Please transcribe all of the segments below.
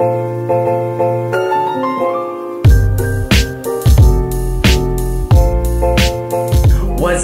What's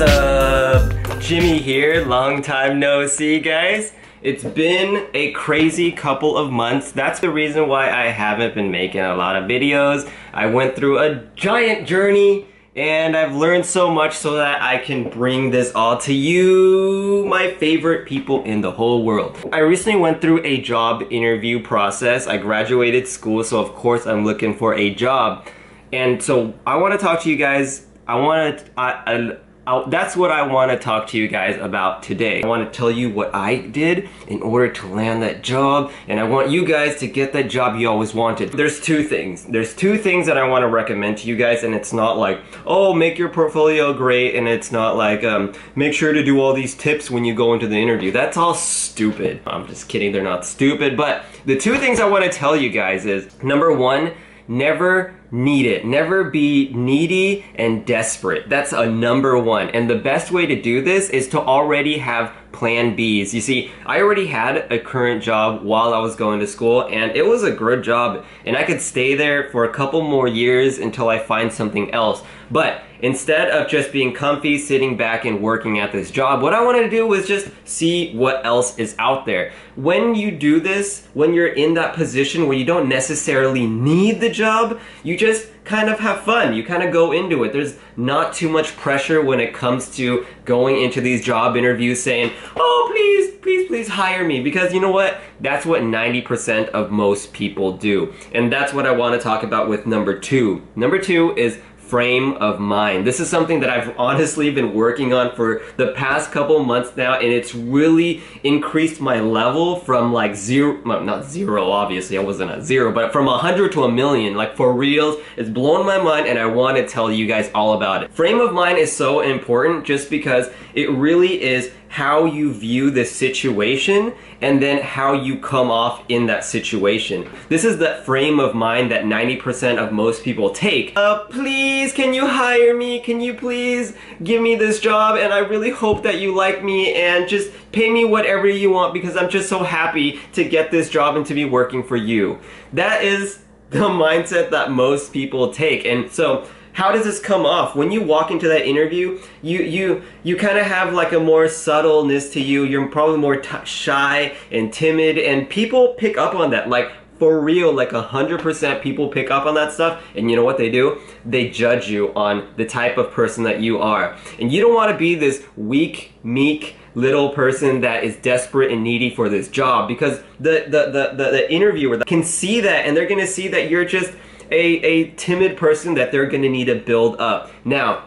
up? Jimmy here, long time no see guys. It's been a crazy couple of months. That's the reason why I haven't been making a lot of videos. I went through a giant journey and I've learned so much so that I can bring this all to you, my favorite people in the whole world. I recently went through a job interview process. I graduated school, so of course I'm looking for a job. And so I want to talk to you guys. I want to, I, I I'll, that's what I want to talk to you guys about today. I want to tell you what I did in order to land that job, and I want you guys to get that job you always wanted. There's two things. There's two things that I want to recommend to you guys, and it's not like, oh, make your portfolio great, and it's not like, um, make sure to do all these tips when you go into the interview. That's all stupid. I'm just kidding, they're not stupid, but the two things I want to tell you guys is, number one, never need it. Never be needy and desperate. That's a number one. And the best way to do this is to already have plan Bs. You see, I already had a current job while I was going to school and it was a good job and I could stay there for a couple more years until I find something else. But instead of just being comfy, sitting back and working at this job, what I wanted to do was just see what else is out there. When you do this, when you're in that position where you don't necessarily need the job, you just kind of have fun. You kind of go into it. There's not too much pressure when it comes to going into these job interviews saying, oh, please, please, please hire me. Because you know what? That's what 90% of most people do. And that's what I want to talk about with number two. Number two is frame of mind. This is something that I've honestly been working on for the past couple months now and it's really increased my level from like zero, well, not zero obviously, I wasn't at zero, but from a hundred to a million, like for reals, it's blown my mind and I want to tell you guys all about it. Frame of mind is so important just because it really is how you view the situation and then how you come off in that situation. This is the frame of mind that 90% of most people take. Uh, please, can you hire me? Can you please give me this job? And I really hope that you like me and just pay me whatever you want because I'm just so happy to get this job and to be working for you. That is the mindset that most people take. And so how does this come off? When you walk into that interview you you you kind of have like a more subtleness to you. You're probably more shy and timid and people pick up on that. Like for real like a hundred percent people pick up on that stuff and you know what they do? They judge you on the type of person that you are. And you don't want to be this weak meek little person that is desperate and needy for this job because the the the, the, the interviewer can see that and they're gonna see that you're just a, a timid person that they're going to need to build up. Now,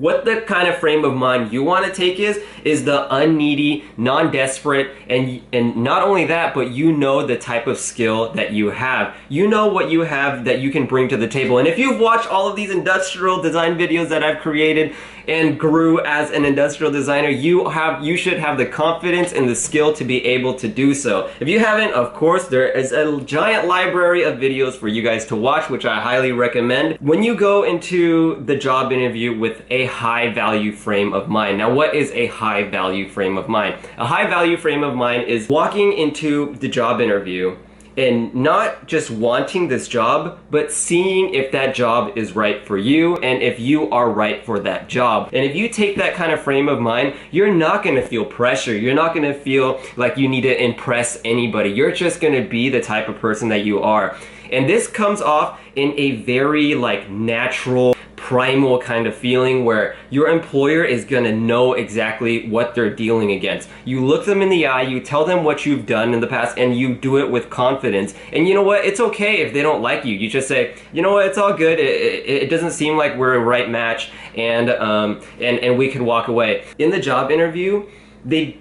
what the kind of frame of mind you want to take is is the unneedy non-desperate and and not only that but you know the type of skill that you have you know what you have that you can bring to the table and if you've watched all of these industrial design videos that I've created and grew as an industrial designer, you have you should have the confidence and the skill to be able to do so. If you haven't, of course, there is a giant library of videos for you guys to watch, which I highly recommend. When you go into the job interview with a high value frame of mind. Now, what is a high value frame of mind? A high value frame of mind is walking into the job interview and not just wanting this job, but seeing if that job is right for you and if you are right for that job. And if you take that kind of frame of mind, you're not gonna feel pressure. You're not gonna feel like you need to impress anybody. You're just gonna be the type of person that you are. And this comes off in a very like natural primal kind of feeling where your employer is gonna know exactly what they're dealing against. You look them in the eye, you tell them what you've done in the past, and you do it with confidence. And you know what? It's okay if they don't like you. You just say, you know what? It's all good. It, it, it doesn't seem like we're a right match, and um, and and we can walk away. In the job interview, they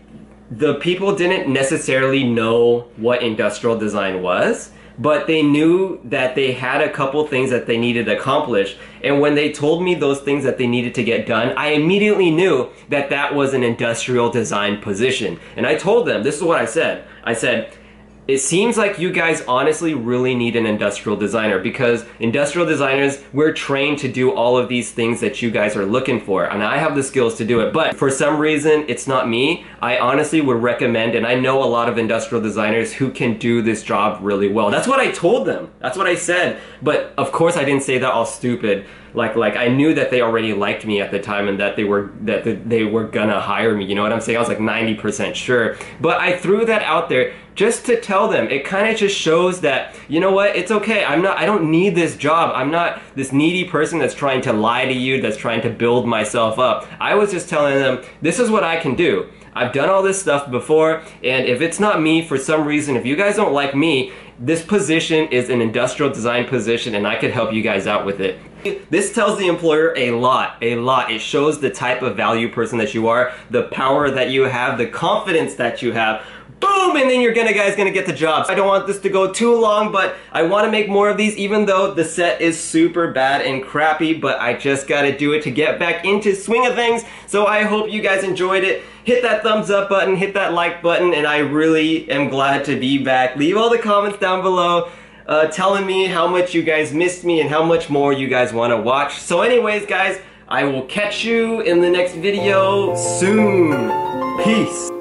the people didn't necessarily know what industrial design was but they knew that they had a couple things that they needed to accomplish. And when they told me those things that they needed to get done, I immediately knew that that was an industrial design position. And I told them, this is what I said. I said, it seems like you guys honestly really need an industrial designer because industrial designers, we're trained to do all of these things that you guys are looking for. And I have the skills to do it. But for some reason, it's not me. I honestly would recommend, and I know a lot of industrial designers who can do this job really well. That's what I told them. That's what I said. But of course, I didn't say that all stupid like like I knew that they already liked me at the time and that they were that they were gonna hire me. You know what I'm saying? I was like 90% sure. But I threw that out there just to tell them. It kind of just shows that you know what? It's okay. I'm not I don't need this job. I'm not this needy person that's trying to lie to you, that's trying to build myself up. I was just telling them this is what I can do. I've done all this stuff before, and if it's not me for some reason, if you guys don't like me, this position is an industrial design position and I could help you guys out with it. This tells the employer a lot, a lot. It shows the type of value person that you are, the power that you have, the confidence that you have. Boom! And then you're gonna guys gonna get the job. I don't want this to go too long, but I wanna make more of these even though the set is super bad and crappy, but I just gotta do it to get back into swing of things. So I hope you guys enjoyed it. Hit that thumbs up button, hit that like button, and I really am glad to be back. Leave all the comments down below uh, telling me how much you guys missed me and how much more you guys want to watch. So anyways, guys, I will catch you in the next video soon. Peace.